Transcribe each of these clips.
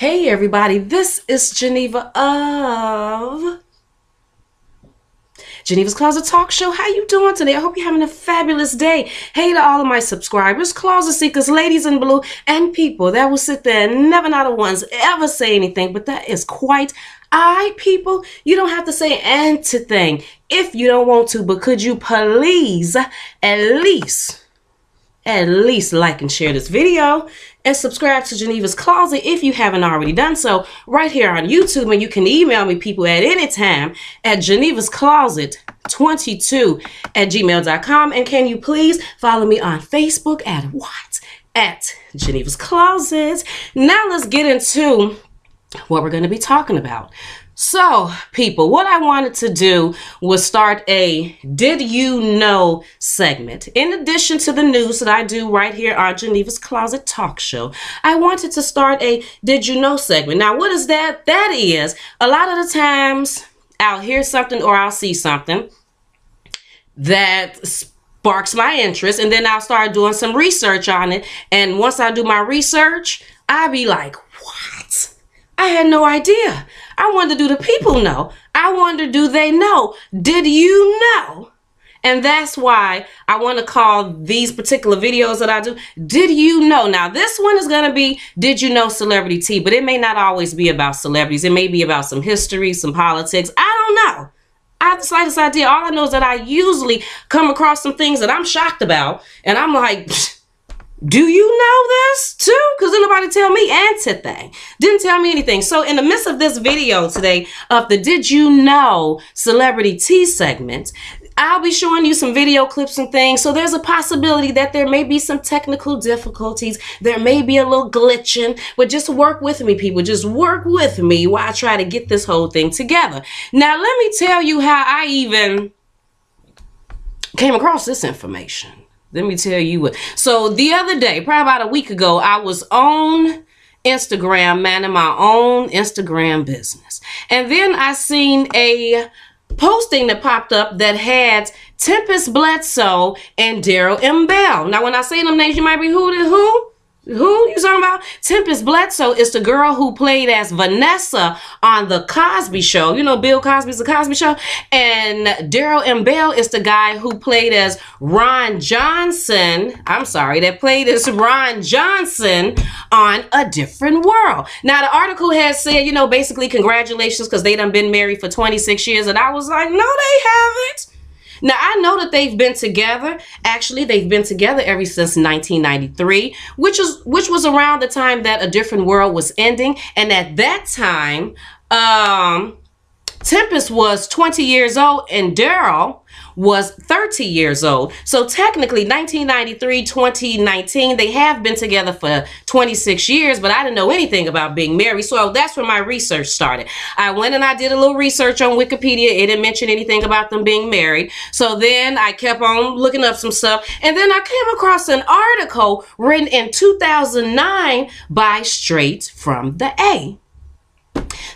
Hey everybody, this is Geneva of Geneva's Closett Talk Show. How you doing today? I hope you're having a fabulous day. Hey to all of my subscribers, closet seekers, ladies in blue, and people that will sit there and never not a once ever say anything, but that is quite I people, you don't have to say anything if you don't want to, but could you please at least at least like and share this video and subscribe to Geneva's Closett if you haven't already done so right here on YouTube. And you can email me people at any time at Geneva's Closett 22 at gmail.com. And can you please follow me on Facebook at what? At Geneva's Closett. Now let's get into what we're going to be talking about. So, people, what I wanted to do was start a Did You Know segment. In addition to the news that I do right here on Geneva's Closett Talk Show, I wanted to start a Did You Know segment. Now, what is that? That is a lot of the times I'll hear something or I'll see something that sparks my interest, and then I'll start doing some research on it. And once I do my research, I'll be like, What? I had no idea. I wonder, do the people know? I wonder, do they know? Did you know? And that's why I want to call these particular videos that I do, Did You Know? Now, this one is going to be, Did You Know Celebrity Tea? But it may not always be about celebrities. It may be about some history, some politics. I don't know. I have the slightest idea. All I know is that I usually come across some things that I'm shocked about. And I'm like, do you know this too? Because didn't nobody tell me anything. Didn't tell me anything. So in the midst of this video today of the Did You Know Celebrity Tea segment, I'll be showing you some video clips and things. So there's a possibility that there may be some technical difficulties. There may be a little glitching, but just work with me, people. Just work with me while I try to get this whole thing together. Now, let me tell you how I even came across this information. Let me tell you what. So the other day, probably about a week ago, I was on Instagram, manning my own Instagram business. And then I seen a posting that popped up that had Tempest Bledsoe and Darryl M. Bell. Now, when I say them names, you might be who to who? Who you talking about? Tempest Bledsoe is the girl who played as Vanessa on the Cosby Show. You know Bill Cosby's the Cosby Show, and Darryl M. Bell is the guy who played as Ron Johnson. I'm sorry, that played as Ron Johnson on A Different World. Now the article has said, you know, basically congratulations because they done been married for 26 years, and I was like, no, they haven't. Now, I know that they've been together. Actually, they've been together ever since 1993, which is which was around the time that A Different World was ending. And at that time, um, Tempest was 20 years old and Darryl was 30 years old. So technically 1993, 2019, they have been together for 26 years, but I didn't know anything about being married. So that's where my research started. I went and I did a little research on Wikipedia. It didn't mention anything about them being married. So then I kept on looking up some stuff. And then I came across an article written in 2009 by Straight from the A.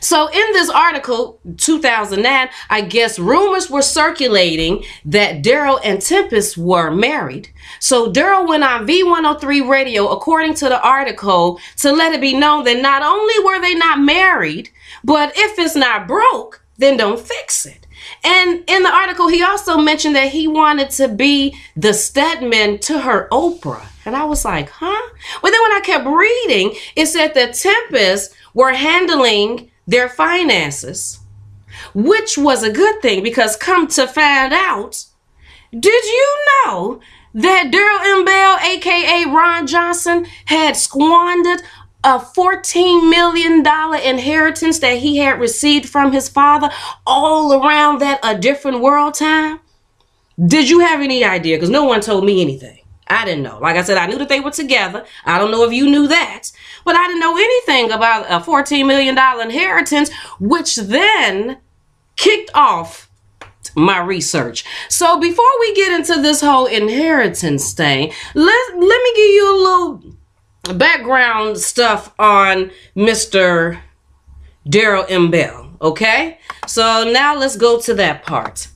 So in this article, 2009, I guess rumors were circulating that Darryl and Tempest were married. So Darryl went on V103 radio, according to the article, to let it be known that not only were they not married, but if it's not broke, then don't fix it. And in the article, he also mentioned that he wanted to be the Stedman to her Oprah. And I was like, huh? Well, then when I kept reading, it said that Tempest were handling their finances, which was a good thing because come to find out, did you know that Darryl M. Bell, aka Ron Johnson, had squandered a $14 million inheritance that he had received from his father all around that a different world time? Did you have any idea? Because no one told me anything. I didn't know. Like I said, I knew that they were together. I don't know if you knew that, but I didn't know anything about a $14 million inheritance, which then kicked off my research. So before we get into this whole inheritance thing, let, let me give you a little background stuff on Mr. Darryl M. Bell, okay? So now let's go to that part.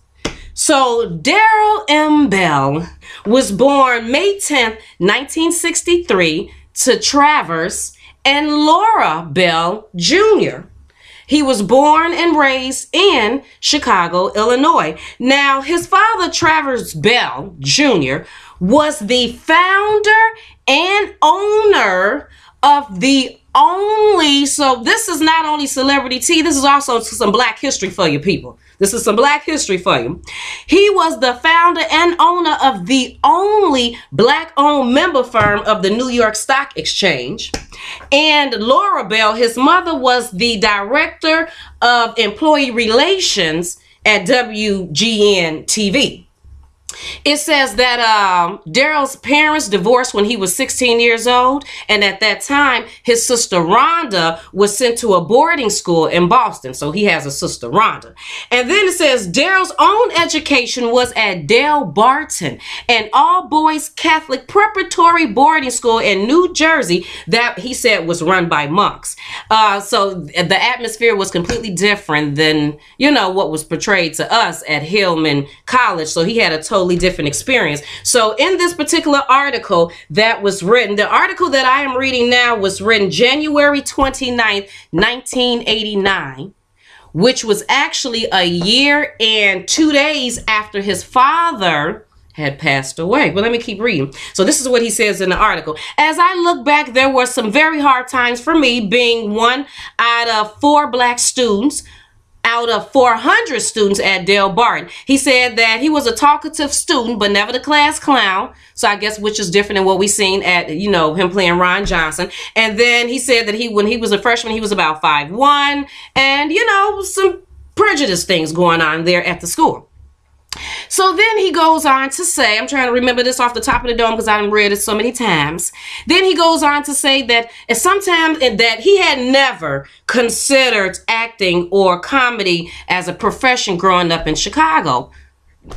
So Darryl M. Bell was born May 10th, 1963 to Travers and Laura Bell Jr. He was born and raised in Chicago, Illinois. Now, his father, Travers Bell Jr., was the founder and owner of the only, so this is not only celebrity tea, this is also some black history for you people. This is some black history for you. He was the founder and owner of the only black owned member firm of the New York Stock Exchange. And Laura Bell, his mother, was the director of employee relations at WGN TV. It says that um, Darryl's parents divorced when he was 16 years old, and at that time, his sister Rhonda was sent to a boarding school in Boston. So he has a sister Rhonda. And then it says Darryl's own education was at Delbarton, an all boys Catholic preparatory boarding school in New Jersey that he said was run by monks. Uh, so the atmosphere was completely different than, you know, what was portrayed to us at Hillman College. So he had a totally different experience. So in this particular article that was written, the article that I am reading now was written January 29th, 1989 which was actually a year and two days after his father had passed away. But let me keep reading. So this is what he says in the article. As I look back, there were some very hard times for me being one out of four black students out of 400 students at Delbarton. He said that he was a talkative student, but never the class clown. So I guess which is different than what we seen at, you know, him playing Ron Johnson. And then he said that he, when he was a freshman, he was about five one, and, you know, some prejudice things going on there at the school. So then he goes on to say, I'm trying to remember this off the top of the dome because I've read it so many times. Then he goes on to say that sometimes that he had never considered acting or comedy as a profession growing up in Chicago.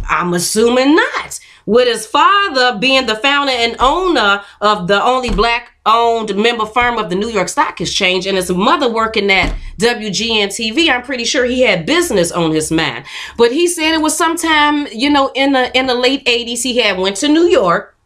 I'm assuming not with his father being the founder and owner of the only black owned member firm of the New York Stock Exchange and his mother working at WGN TV, I'm pretty sure he had business on his mind. But he said it was sometime, you know, in the in the late 80s he had went to New York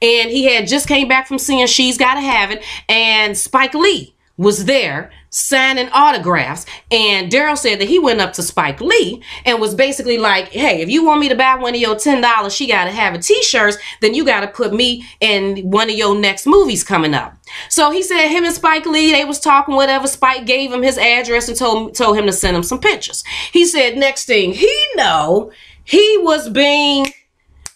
and he had just came back from seeing She's Gotta Have It and Spike Lee was there signing autographs. And Darryl said that he went up to Spike Lee and was basically like, hey, if you want me to buy one of your $10, she got to have a t-shirts, then you got to put me in one of your next movies coming up. So he said him and Spike Lee, they was talking whatever. Spike gave him his address and told, told him to send him some pictures. He said next thing he know, he was being,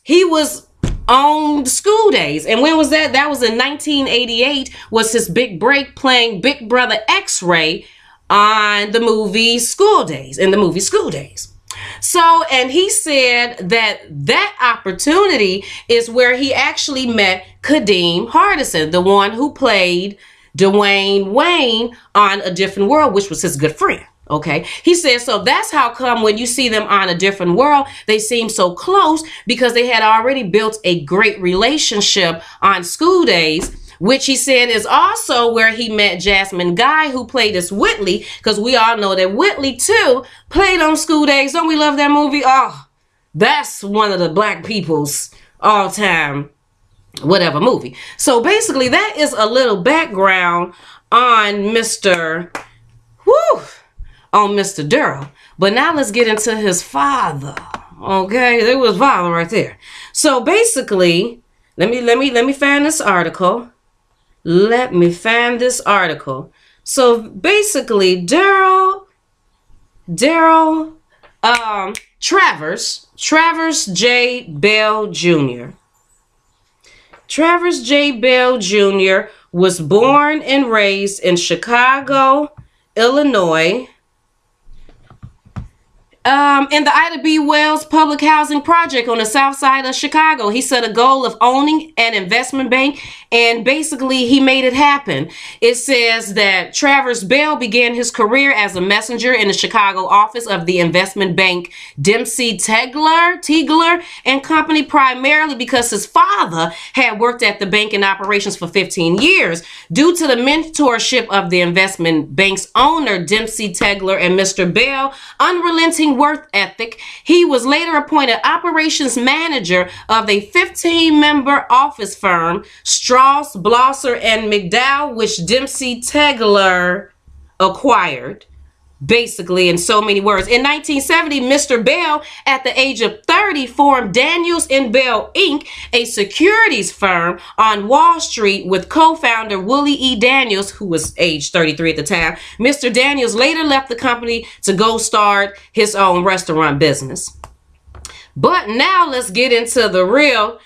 he was on School Daze. And when was that? That was in 1988 was his big break playing Big Brother X-Ray on the movie School Daze, in the movie School Daze. So, and he said that that opportunity is where he actually met Kadeem Hardison, the one who played Dwayne Wayne on A Different World, which was his good friend. Okay. He says, so that's how come when you see them on a different world, they seem so close because they had already built a great relationship on School Daze, which he said is also where he met Jasmine Guy, who played as Whitley, because we all know that Whitley too played on School Daze. Don't we love that movie? Oh, that's one of the black people's all time whatever movie. So basically that is a little background on Mr. Woo on Mr. Darryl. But now let's get into his father. Okay, there was father right there. So basically, let me let me let me find this article. Let me find this article. So basically, Darryl, Darryl, um, Travers, Travers J. Bell Jr. Travers J. Bell Jr. was born and raised in Chicago, Illinois um, in the Ida B. Wells Public Housing Project on the south side of Chicago. He set a goal of owning an investment bank, and basically he made it happen. It says that Travers Bell began his career as a messenger in the Chicago office of the investment bank Dempsey Tegler, Tegeler and Company, primarily because his father had worked at the bank in operations for 15 years. Due to the mentorship of the investment bank's owner, Dempsey Tegler and Mr. Bell, unrelenting worth ethic, he was later appointed operations manager of a 15 member office firm, Strauss, Blosser, and McDowell, which Dempsey Tegeler acquired basically in so many words. In 1970, Mr. Bell, at the age of 30, formed Daniels and Bell Inc., a securities firm on Wall Street with co-founder Willie E. Daniels, who was age 33 at the time. Mr. Daniels later left the company to go start his own restaurant business. But now let's get into the real.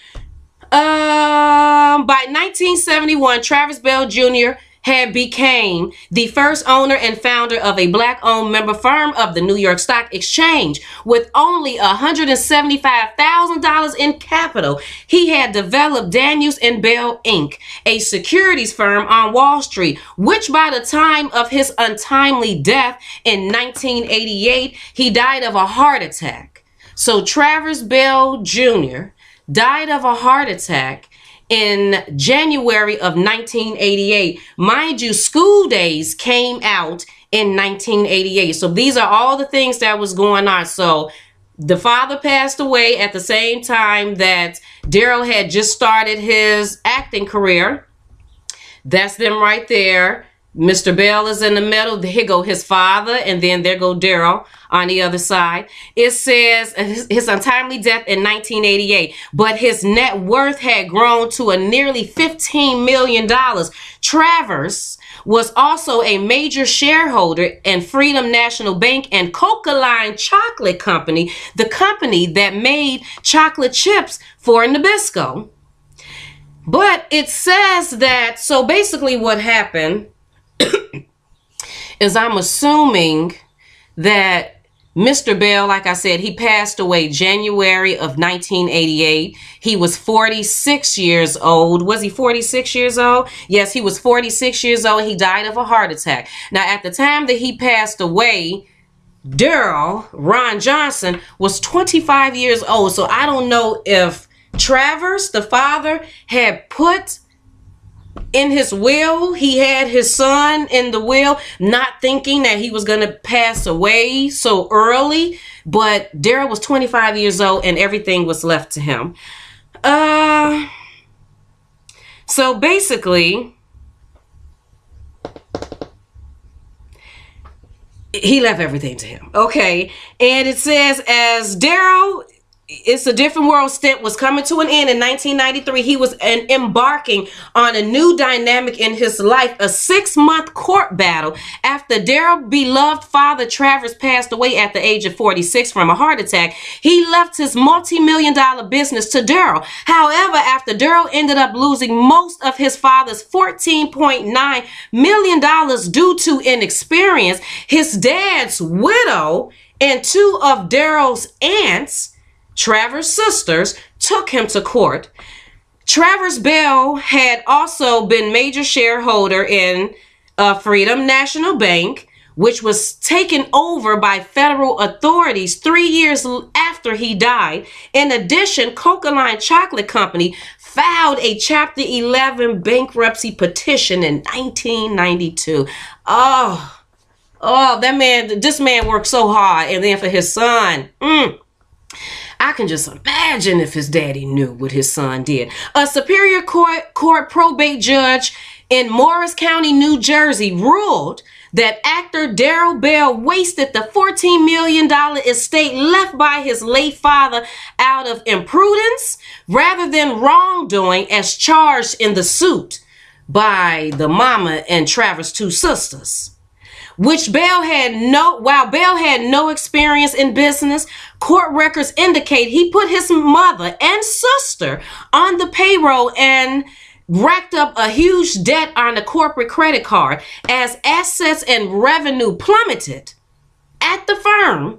Um, by 1971, Travis Bell Jr had became the first owner and founder of a black-owned member firm of the New York Stock Exchange with only $175,000 in capital. He had developed Daniels and Bell Inc., a securities firm on Wall Street, which by the time of his untimely death in 1988, he died of a heart attack. So Travers Bell Jr. died of a heart attack in January of 1988. Mind you, School Daze came out in 1988. So these are all the things that was going on. So the father passed away at the same time that Darryl had just started his acting career. That's them right there. Mr. Bell is in the middle. Here go his father, and then there go Darryl on the other side. It says his, untimely death in 1988, but his net worth had grown to a nearly $15 million. Travers was also a major shareholder in Freedom National Bank and Cocoline Chocolate Company, the company that made chocolate chips for Nabisco. But it says that, so basically what happened is I'm assuming that Mr. Bell, like I said, he passed away January of 1988. He was 46 years old. Was he 46 years old? Yes, he was 46 years old. He died of a heart attack. Now, at the time that he passed away, Darryl, Ron Johnson, was 25 years old. So I don't know if Travers, the father, had put in his will, he had his son in the will, not thinking that he was going to pass away so early. But Darryl was 25 years old and everything was left to him. Uh, so basically, he left everything to him. Okay. And it says, as Darryl it's a different world stint was coming to an end in 1993 he was an, embarking on a new dynamic in his life a six-month court battle after darryl beloved father travers passed away at the age of 46 from a heart attack. He left his multi-million dollar business to darryl. However after darryl ended up losing most of his father's 14.9 million dollars due to inexperience his dad's widow and two of darryl's aunts Travers' sisters took him to court. Travers Bell had also been major shareholder in uh, Freedom National Bank, which was taken over by federal authorities three years after he died. In addition, Cocoline Chocolate Company filed a Chapter 11 bankruptcy petition in 1992. Oh, oh, that man, this man worked so hard. And then for his son, mm, I can just imagine if his daddy knew what his son did. A Superior Court, court probate judge in Morris County, New Jersey ruled that actor Darryl Bell wasted the $14 million estate left by his late father out of imprudence rather than wrongdoing as charged in the suit by the mama and Travis' two sisters which Bell had no, while Bell had no experience in business, court records indicate he put his mother and sister on the payroll and racked up a huge debt on the corporate credit card as assets and revenue plummeted at the firm.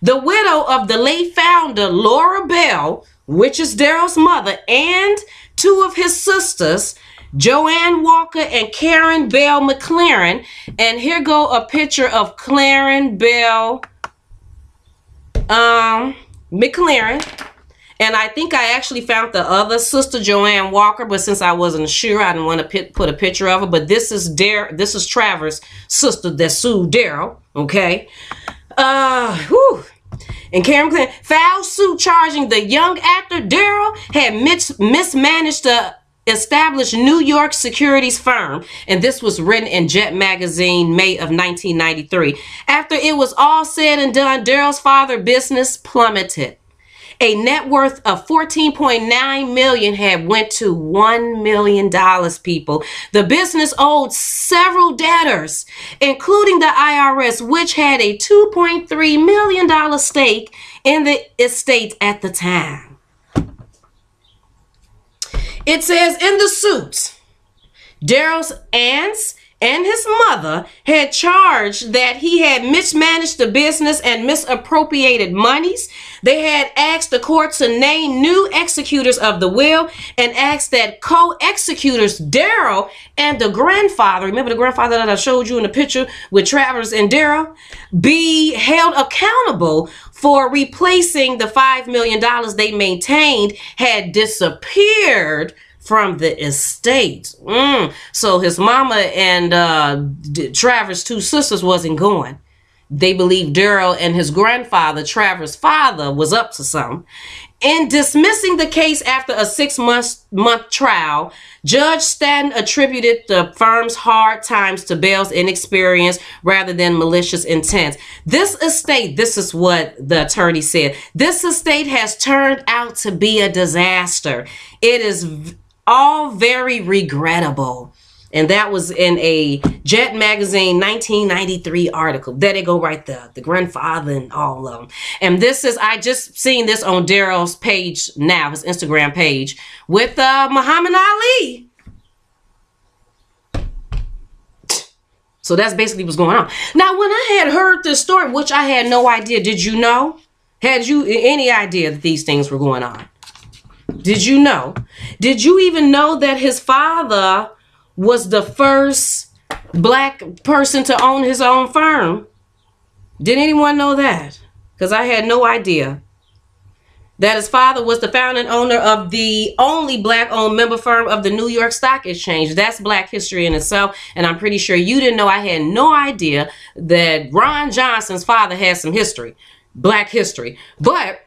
The widow of the late founder, Laura Bell, which is Darryl's mother, and two of his sisters Joanne Walker and Karen Bell McLaren. And here go a picture of Karen Bell um, McLaren. And I think I actually found the other sister, Joanne Walker, but since I wasn't sure, I didn't want to put a picture of her. But this is Dar this is Travers' sister that sued Darryl. Okay. Uh, whew. and Karen Clinton filed suit charging the young actor Darryl had mis- mismanaged the established New York securities firm, and this was written in Jet Magazine, May of 1993. After it was all said and done, Darryl's father business plummeted. A net worth of 14.9 million had went to 1 million dollars people. The business owed several debtors, including the IRS, which had a 2.3 million dollar stake in the estate at the time. It says in the suit, Darryl's aunts and his mother had charged that he had mismanaged the business and misappropriated monies. They had asked the court to name new executors of the will and asked that co-executors Darryl and the grandfather, remember the grandfather that I showed you in the picture with Travers and Darryl, be held accountable for replacing the $5 million they maintained had disappeared from the estate. Mm. So his mama and uh, Travers' two sisters wasn't going. They believed Darryl and his grandfather, Travers' father, was up to something. In dismissing the case after a six month, month trial, Judge Staten attributed the firm's hard times to Bell's inexperience rather than malicious intent. This estate, this is what the attorney said, this estate has turned out to be a disaster. It is all very regrettable. And that was in a Jet Magazine 1993 article. There they go right there. The grandfather and all of them. And this is, I just seen this on Darryl's page now, his Instagram page, with uh, Muhammad Ali. So that's basically what's going on. Now, when I had heard this story, which I had no idea, did you know? Had you any idea that these things were going on? Did you know? Did you even know that his father was the first black person to own his own firm? Did anyone know that? Because I had no idea. That his father was the founding owner of the only black owned member firm of the New York Stock Exchange. That's black history in itself. And I'm pretty sure you didn't know. I had no idea that Ron Johnson's father had some history, black history. But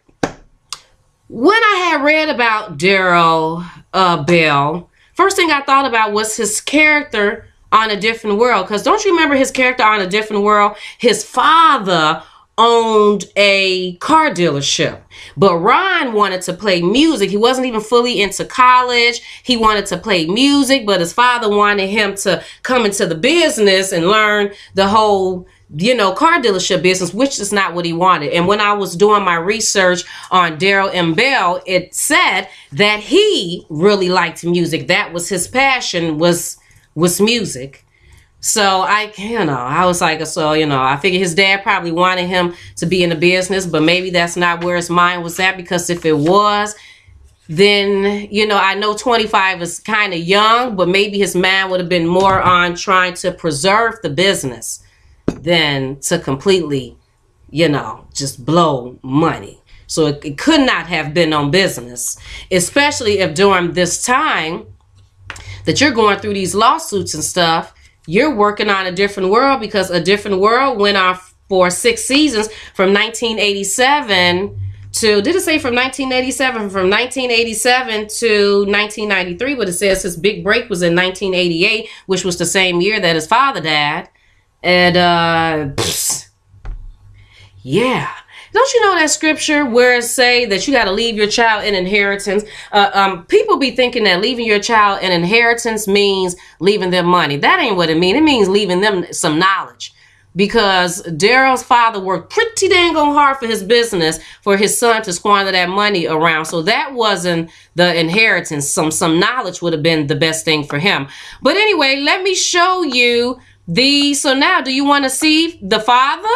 when I had read about Darryl uh, Bell, first thing I thought about was his character on a different world. Because don't you remember his character on a different world? His father owned a car dealership. But Ron wanted to play music. He wasn't even fully into college. He wanted to play music, but his father wanted him to come into the business and learn the whole you know, car dealership business, which is not what he wanted. And when I was doing my research on Darryl M. Bell, it said that he really liked music. That was his passion was was music. So I, you know, I was like, so, you know, I figured his dad probably wanted him to be in the business, but maybe that's not where his mind was at because if it was, then, you know, I know 25 is kind of young, but maybe his mind would have been more on trying to preserve the business than to completely, you know, just blow money. So it, it could not have been on business, especially if during this time that you're going through these lawsuits and stuff, you're working on a different world because a different world went off for six seasons from 1987 to did it say from 1987 from 1987 to 1993 but it says his big break was in 1988 which was the same year that his father died and uh pfft, yeah. Don't you know that scripture where it say that you got to leave your child an inheritance? Uh, um, people be thinking that leaving your child an inheritance means leaving them money. That ain't what it means. It means leaving them some knowledge. Because Darryl's father worked pretty dang on hard for his business for his son to squander that money around. So that wasn't the inheritance. Some some knowledge would have been the best thing for him. But anyway, let me show you the so now do you want to see the father?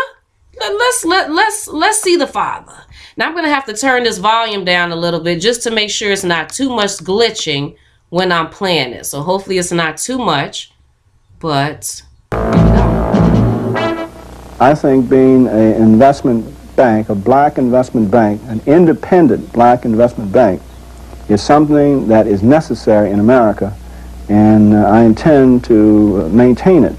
Let's let let's let's see the father. Now I'm gonna have to turn this volume down a little bit just to make sure it's not too much glitching when I'm playing it. So hopefully it's not too much, but I think being an investment bank, a black investment bank, an independent black investment bank, is something that is necessary in America, and uh, I intend to maintain it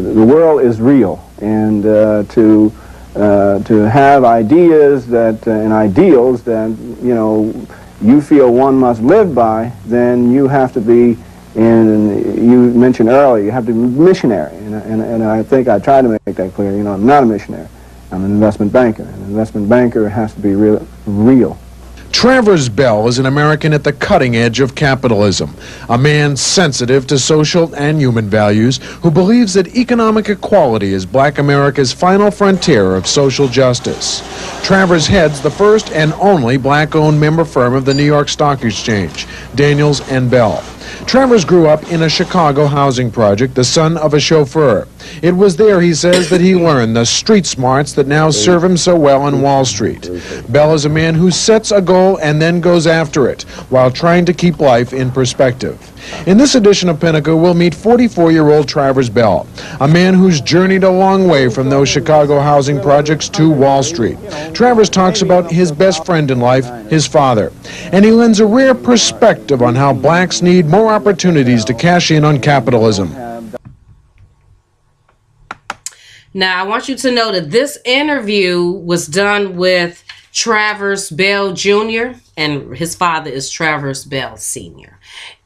the world is real, and uh, to uh, to have ideas that uh, and ideals that you know you feel one must live by, then you have to be in. You mentioned earlier you have to be missionary, and, and, and I think I tried to make that clear. You know, I'm not a missionary. I'm an investment banker. An investment banker has to be real. real. Travers Bell is an American at the cutting edge of capitalism, a man sensitive to social and human values who believes that economic equality is black America's final frontier of social justice. Travers heads the first and only black-owned member firm of the New York Stock Exchange, Daniels and Bell. Travers grew up in a Chicago housing project, the son of a chauffeur. It was there, he says, that he learned the street smarts that now serve him so well on Wall Street. Bell is a man who sets a goal and then goes after it, while trying to keep life in perspective. In this edition of Pinnacle, we'll meet 44-year-old Travers Bell, a man who's journeyed a long way from those Chicago housing projects to Wall Street. Travers talks about his best friend in life, his father, and he lends a rare perspective on how blacks need more opportunities to cash in on capitalism. Now, I want you to know that this interview was done with Travers Bell Jr., and his father is Travers Bell Sr.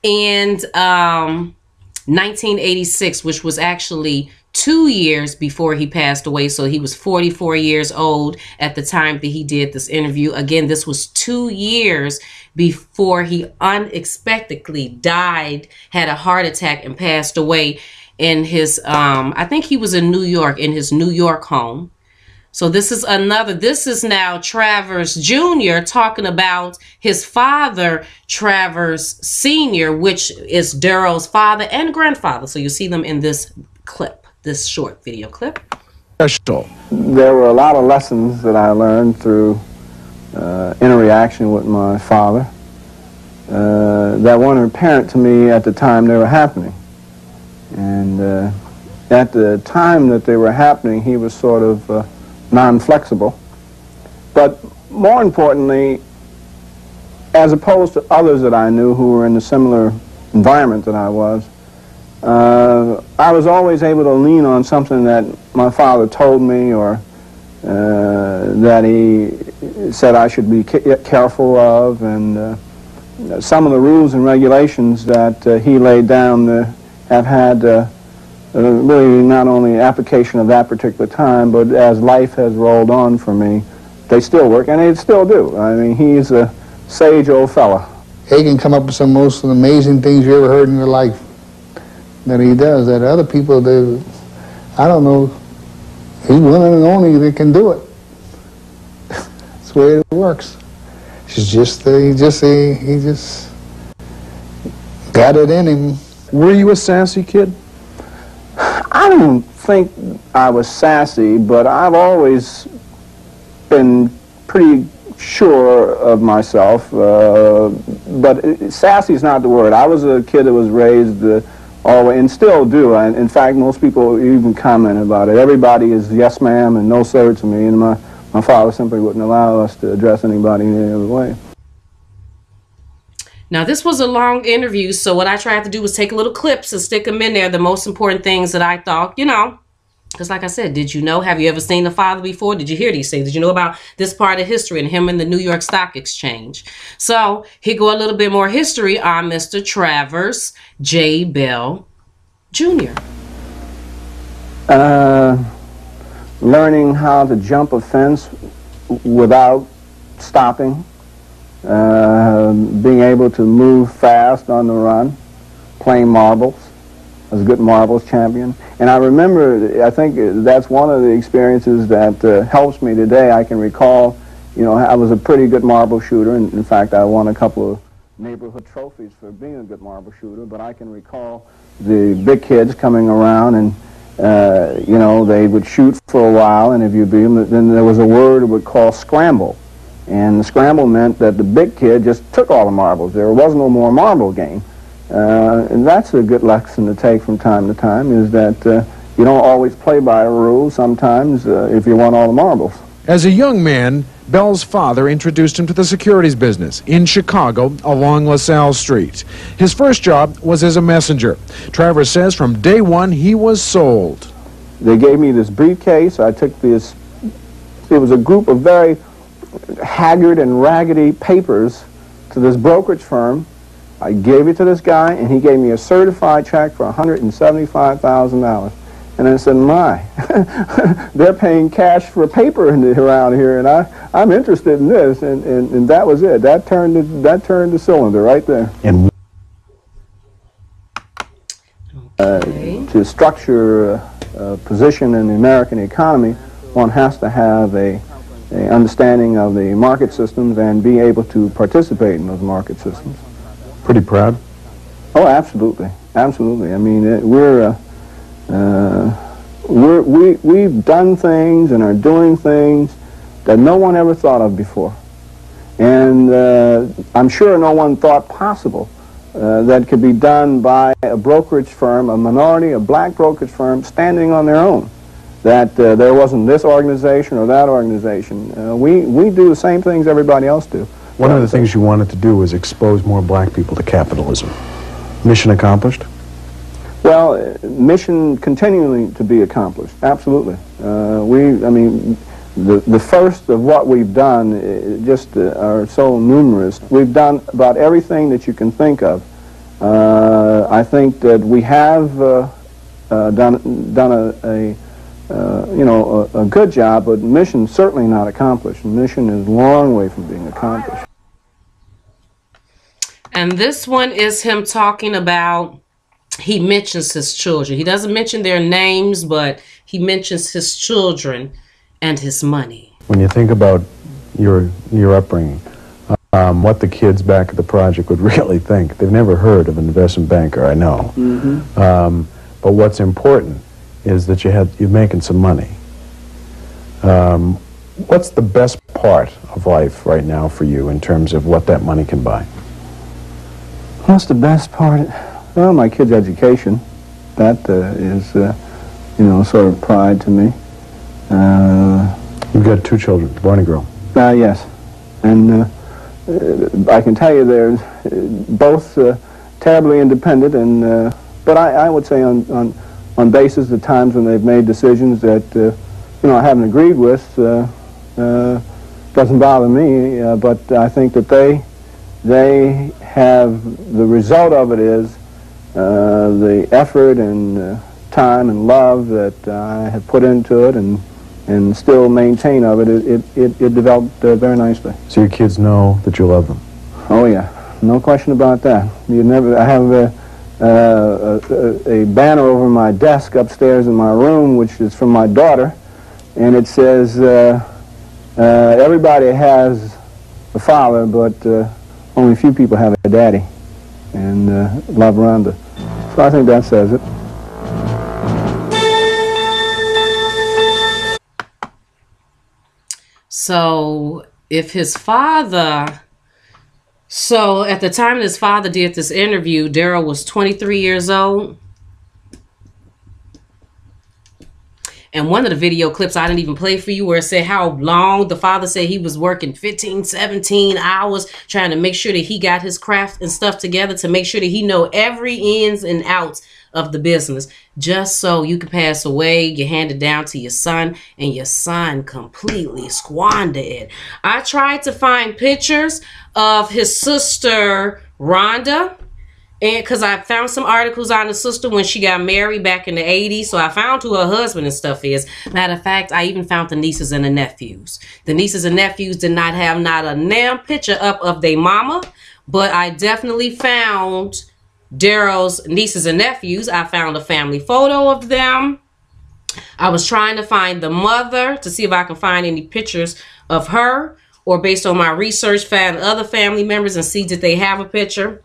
And um, 1986, which was actually two years before he passed away. So he was 44 years old at the time that he did this interview. Again, this was two years before he unexpectedly died, had a heart attack, and passed away in his, um, I think he was in New York, in his New York home. So this is another, this is now Travers Jr. talking about his father, Travers Sr., which is Darryl's father and grandfather. So you see them in this clip, this short video clip. There were a lot of lessons that I learned through uh, interaction with my father uh, that weren't apparent to me at the time they were happening. And uh, at the time that they were happening, he was sort of uh, non-flexible. But more importantly, as opposed to others that I knew who were in a similar environment that I was, uh, I was always able to lean on something that my father told me or uh, that he said I should be careful of, and uh, some of the rules and regulations that uh, he laid down uh, have had uh, really not only application of that particular time, but as life has rolled on for me, they still work, and they still do. I mean, he's a sage old fella. He can come up with some most amazing things you ever heard in your life that he does, that other people, they, I don't know, he's one and only that can do it. That's the way it works. She's just, uh, he just, he, he just got it in him. Were you a sassy kid? I don't think I was sassy, but I've always been pretty sure of myself. Uh, but sassy is not the word. I was a kid that was raised uh, always, and still do. I, in fact, most people even comment about it. Everybody is yes, ma'am, and no, sir to me, and my, my father simply wouldn't allow us to address anybody in any other way. Now, this was a long interview, so what I tried to do was take a little clips and stick them in there, the most important things that I thought, you know, because like I said, did you know, have you ever seen the father before? Did you hear these things? Did you know about this part of history and him in the New York Stock Exchange? So here go a little bit more history on Mr. Travers J. Bell Jr. Uh, learning how to jump a fence without stopping uh, being able to move fast on the run, playing marbles. I was a good marbles champion. And I remember, I think that's one of the experiences that uh, helps me today. I can recall, you know, I was a pretty good marble shooter. And in fact, I won a couple of neighborhood trophies for being a good marble shooter. But I can recall the big kids coming around and uh, you know, they would shoot for a while, and if you beat them, then there was a word we would call scramble. And the scramble meant that the big kid just took all the marbles. There was no more marble game. Uh, and that's a good lesson to take from time to time, is that uh, you don't always play by a rule sometimes uh, if you want all the marbles. As a young man, Bell's father introduced him to the securities business in Chicago along LaSalle Street. His first job was as a messenger. Travers says from day one he was sold. They gave me this briefcase. I took this it was a group of very haggard and raggedy papers to this brokerage firm. I gave it to this guy, and he gave me a certified check for $175,000. And I said, my, they're paying cash for paper in the, around here, and I, I'm interested in this. And, and, and that was it. That turned the, that turned the cylinder right there. And Okay. Uh, to structure a, a position in the American economy, one has to have a understanding of the market systems and be able to participate in those market systems. pretty proud. Oh, absolutely, absolutely. I mean, it, we're, uh, uh, we're we we've done things and are doing things that no one ever thought of before, and uh, I'm sure no one thought possible uh, that could be done by a brokerage firm, a minority, a black brokerage firm, standing on their own. That uh, there wasn't this organization or that organization. Uh, we we do the same things everybody else do. One of the things you wanted to do was expose more black people to capitalism. Mission accomplished? Well, uh, mission continuing to be accomplished, absolutely. Uh, we, I mean, the, the first of what we've done uh, just uh, are so numerous. We've done about everything that you can think of. Uh, I think that we have uh, uh, done, done a, a uh, you know, a, a good job, but mission certainly not accomplished. Mission is a long way from being accomplished. And this one is him talking about he mentions his children. He doesn't mention their names, but he mentions his children and his money. When you think about your your upbringing, um, what the kids back at the project would really think. They've never heard of an investment banker, I know. Um, but what's important is that you had you're making some money. Um, what's the best part of life right now for you in terms of what that money can buy? What's the best part? Well, my kid's education. That uh, is, uh, you know, sort of pride to me. Uh, You've got two children, boy and a girl. uh, yes. And uh, I can tell you they're both uh, terribly independent, and uh, but I, I would say on, on, on basis of times when they've made decisions that, uh, you know, I haven't agreed with, uh, uh, doesn't bother me, uh, but I think that they, they have, the result of it is uh, the effort and uh, time and love that I have put into it and, and still maintain of it, it, it, it, developed uh, very nicely. So your kids know that you love them. Oh yeah, no question about that. You never. I have uh, a, a banner over my desk upstairs in my room, which is from my daughter, and it says, uh, uh, "Everybody has a father, but uh, only a few people have a daddy." And uh, love Rhonda. So I think that says it. So if his father, so at the time his father did this interview, Darryl was 23 years old. And one of the video clips I didn't even play for you where it said how long the father said he was working 15, 17 hours trying to make sure that he got his craft and stuff together to make sure that he know every ins and outs of the business just so you can pass away, you hand it down to your son, and your son completely squander it. I tried to find pictures of his sister Rhonda and because I found some articles on the sister when she got married back in the 80s. So I found who her husband and stuff is. Matter of fact, I even found the nieces and the nephews. The nieces and nephews did not have not a damn picture up of their mama, but I definitely found Darryl's nieces and nephews. I found a family photo of them. I was trying to find the mother to see if I can find any pictures of her or based on my research, find other family members and see did they have a picture.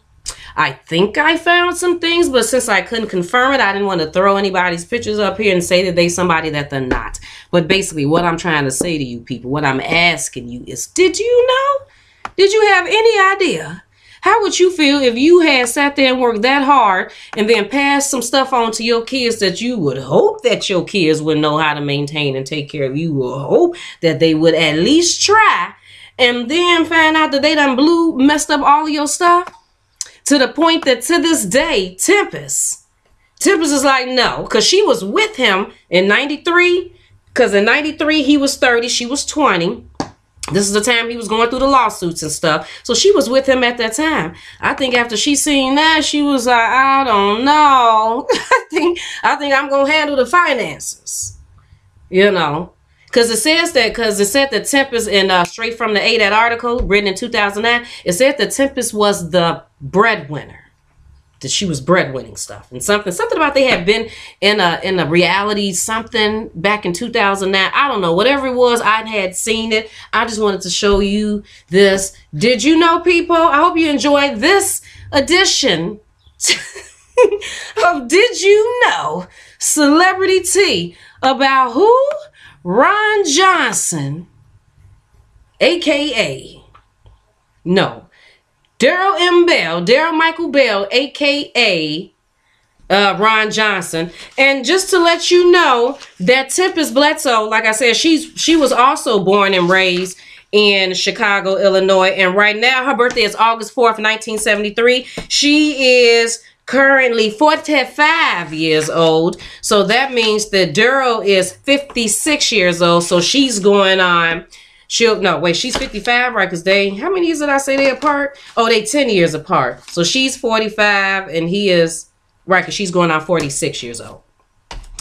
I think I found some things, but since I couldn't confirm it, I didn't want to throw anybody's pictures up here and say that they somebody that they're not. But basically, what I'm trying to say to you people, what I'm asking you is, did you know? Did you have any idea? How would you feel if you had sat there and worked that hard and then passed some stuff on to your kids that you would hope that your kids would know how to maintain and take care of? You would hope that they would at least try and then find out that they done blew, messed up all of your stuff? to the point that to this day, Tempest, Tempest is like, no, because she was with him in 93, Because in 93, he was 30, she was 20. This is the time he was going through the lawsuits and stuff. So she was with him at that time. I think after she seen that, she was like, I don't know. I think I think I'm gonna handle the finances. You know. Cause it says that because it said the Tempest in uh, straight from the A that article written in 2009, it said the Tempest was the breadwinner that she was breadwinning stuff and something something about they had been in a in a reality something back in 2009 i don't know whatever it was i had seen it. I just wanted to show you this. Did you know people? I hope you enjoyed this edition of did you know? Celebrity tea about who? Ron johnson aka no Darryl M. Bell, Darryl Michael Bell, aka uh, Ron Johnson. And just to let you know that Tempest Bledsoe, like I said, she's she was also born and raised in Chicago, Illinois. And right now her birthday is August 4th, 1973. She is currently 45 years old. So that means that Darryl is 56 years old. So she's going on She'll no wait. She's 55, right? Because they how many years did I say they apart? Oh, they 10 years apart. So she's 45 and he is right. Because she's going on 46 years old,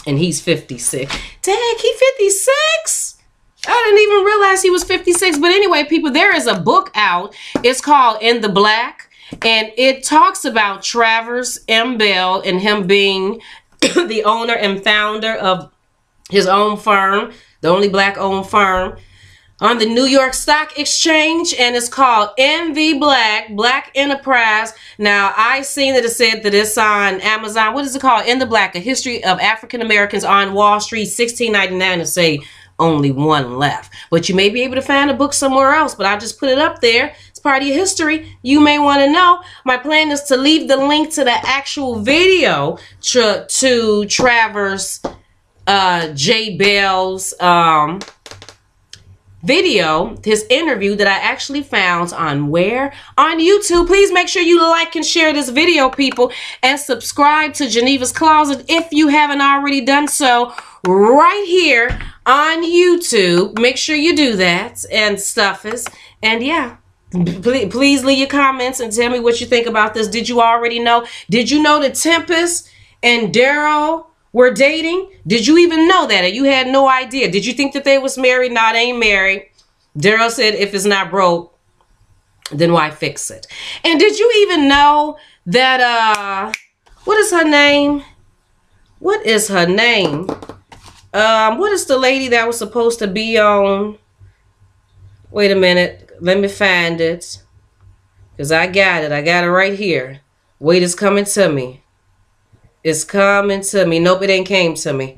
and he's 56. Dang, he 56. I didn't even realize he was 56. But anyway, people, there is a book out. It's called In the Black. And it talks about Travers M. Bell and him being the owner and founder of his own firm, the only black owned firm on the New York Stock Exchange and it's called NV Black, Black Enterprise. Now, I seen that it said that it's on Amazon. What is it called? In the Black, A History of African Americans on Wall Street, 1699 to say only one left. But you may be able to find a book somewhere else, but I just put it up there. It's part of your history. You may want to know. My plan is to leave the link to the actual video to, to Travers uh, J. Bell's um, video, his interview that I actually found on where? On YouTube. Please make sure you like and share this video, people, and subscribe to Geneva's Closett if you haven't already done so right here on YouTube. Make sure you do that and stuff is. And yeah. Please, please leave your comments and tell me what you think about this. Did you already know? Did you know the Tempest and Darryl were dating? Did you even know that? you had no idea? Did you think that they was married? Not ain't married. Darryl said, if it's not broke, then why fix it? And did you even know that, uh, what is her name? What is her name? Um, what is the lady that was supposed to be on? Wait a minute. Let me find it. Because I got it. I got it right here. Wait is coming to me. It's coming to me. Nope, it ain't came to me.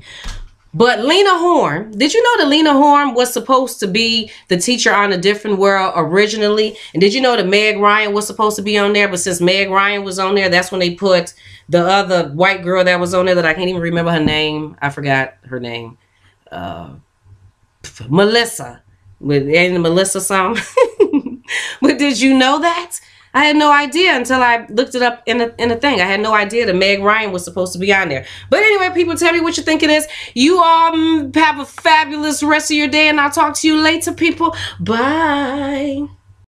But Lena Horne, did you know that Lena Horne was supposed to be the teacher on a different world originally? And did you know that Meg Ryan was supposed to be on there? But since Meg Ryan was on there, that's when they put the other white girl that was on there that I can't even remember her name. I forgot her name. Uh, Melissa. With ain't Melissa song. but did you know that? I had no idea until I looked it up in the, in the thing. I had no idea that Meg Ryan was supposed to be on there. But anyway, people, tell me what you think it is. You all have a fabulous rest of your day, and I'll talk to you later, people. Bye.